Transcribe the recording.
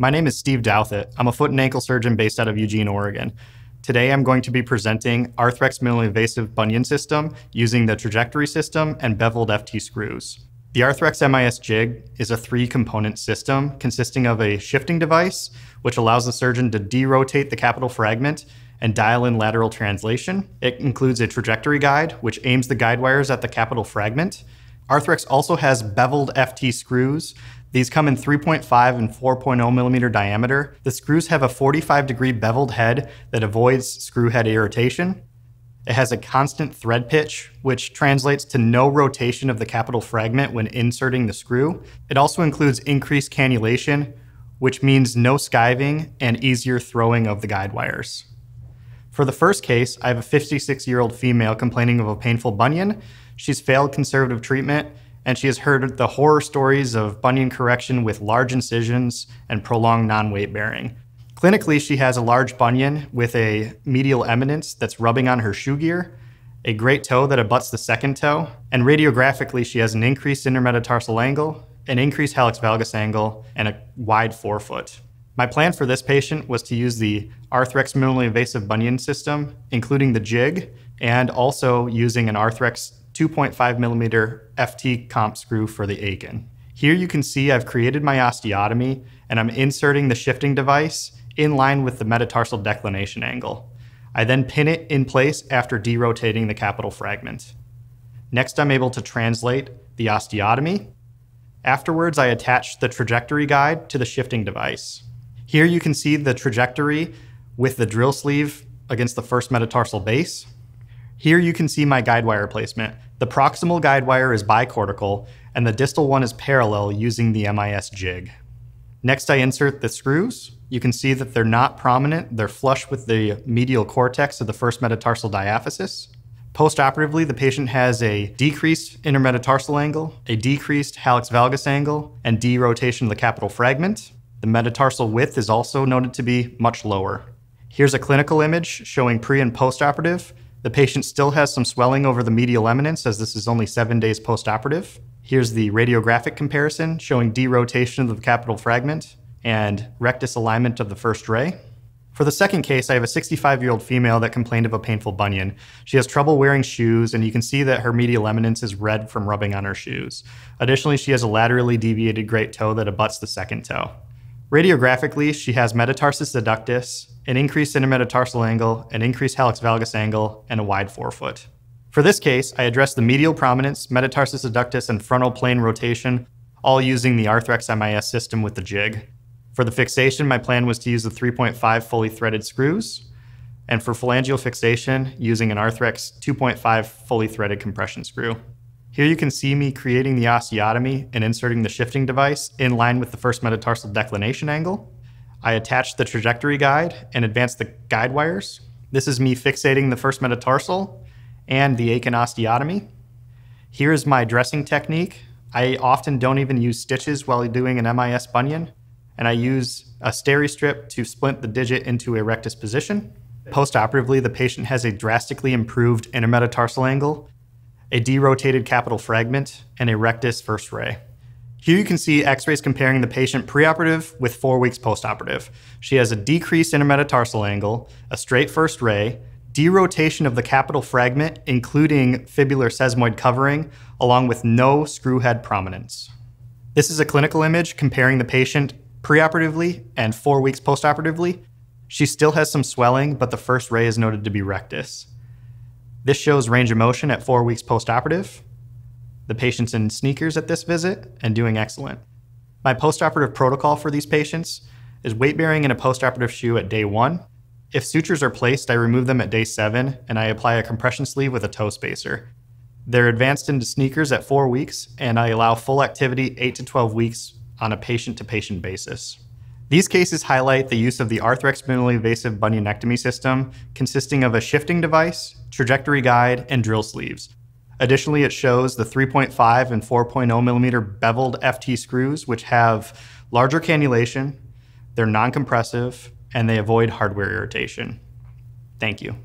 My name is Steve Douthett. I'm a foot and ankle surgeon based out of Eugene, Oregon. Today I'm going to be presenting Arthrex minimally invasive bunion system using the trajectory system and beveled FT screws. The Arthrex MIS jig is a three component system consisting of a shifting device, which allows the surgeon to derotate the capital fragment and dial in lateral translation. It includes a trajectory guide, which aims the guide wires at the capital fragment. Arthrex also has beveled FT screws these come in 3.5 and 4.0 millimeter diameter. The screws have a 45 degree beveled head that avoids screw head irritation. It has a constant thread pitch, which translates to no rotation of the capital fragment when inserting the screw. It also includes increased cannulation, which means no skiving and easier throwing of the guide wires. For the first case, I have a 56 year old female complaining of a painful bunion. She's failed conservative treatment and she has heard the horror stories of bunion correction with large incisions and prolonged non weight bearing. Clinically, she has a large bunion with a medial eminence that's rubbing on her shoe gear, a great toe that abuts the second toe, and radiographically, she has an increased intermetatarsal angle, an increased hallux valgus angle, and a wide forefoot. My plan for this patient was to use the Arthrex minimally invasive bunion system, including the jig, and also using an Arthrex 2.5 millimeter FT comp screw for the Akin. Here you can see I've created my osteotomy and I'm inserting the shifting device in line with the metatarsal declination angle. I then pin it in place after derotating the capital fragment. Next, I'm able to translate the osteotomy. Afterwards, I attach the trajectory guide to the shifting device. Here you can see the trajectory with the drill sleeve against the first metatarsal base. Here you can see my guide wire placement. The proximal guide wire is bicortical, and the distal one is parallel using the MIS jig. Next, I insert the screws. You can see that they're not prominent. They're flush with the medial cortex of the first metatarsal diaphysis. Postoperatively, the patient has a decreased intermetatarsal angle, a decreased hallux valgus angle, and derotation of the capital fragment. The metatarsal width is also noted to be much lower. Here's a clinical image showing pre and postoperative. The patient still has some swelling over the medial eminence as this is only seven days postoperative. Here's the radiographic comparison showing derotation of the capital fragment and rectus alignment of the first ray. For the second case, I have a 65 year old female that complained of a painful bunion. She has trouble wearing shoes, and you can see that her medial eminence is red from rubbing on her shoes. Additionally, she has a laterally deviated great toe that abuts the second toe. Radiographically, she has metatarsus adductus, an increased intermetatarsal angle, an increased hallux valgus angle, and a wide forefoot. For this case, I addressed the medial prominence, metatarsus adductus, and frontal plane rotation, all using the Arthrex MIS system with the jig. For the fixation, my plan was to use the 3.5 fully threaded screws, and for phalangeal fixation, using an Arthrex 2.5 fully threaded compression screw. Here you can see me creating the osteotomy and inserting the shifting device in line with the first metatarsal declination angle. I attached the trajectory guide and advanced the guide wires. This is me fixating the first metatarsal and the Akin osteotomy. Here's my dressing technique. I often don't even use stitches while doing an MIS bunion, and I use a steri-strip to splint the digit into a rectus position. Postoperatively, the patient has a drastically improved intermetatarsal angle, a derotated capital fragment, and a rectus first ray. Here you can see x-rays comparing the patient preoperative with four weeks postoperative. She has a decreased intermetatarsal angle, a straight first ray, derotation of the capital fragment, including fibular sesamoid covering, along with no screw head prominence. This is a clinical image comparing the patient preoperatively and four weeks postoperatively. She still has some swelling, but the first ray is noted to be rectus. This shows range of motion at four weeks postoperative, the patient's in sneakers at this visit and doing excellent. My postoperative protocol for these patients is weight bearing in a postoperative shoe at day one. If sutures are placed, I remove them at day seven and I apply a compression sleeve with a toe spacer. They're advanced into sneakers at four weeks, and I allow full activity 8 to 12 weeks on a patient to patient basis. These cases highlight the use of the Arthrex minimally invasive bunionectomy system, consisting of a shifting device, trajectory guide, and drill sleeves. Additionally, it shows the 3.5 and 4.0 millimeter beveled FT screws, which have larger cannulation, they're non compressive, and they avoid hardware irritation. Thank you.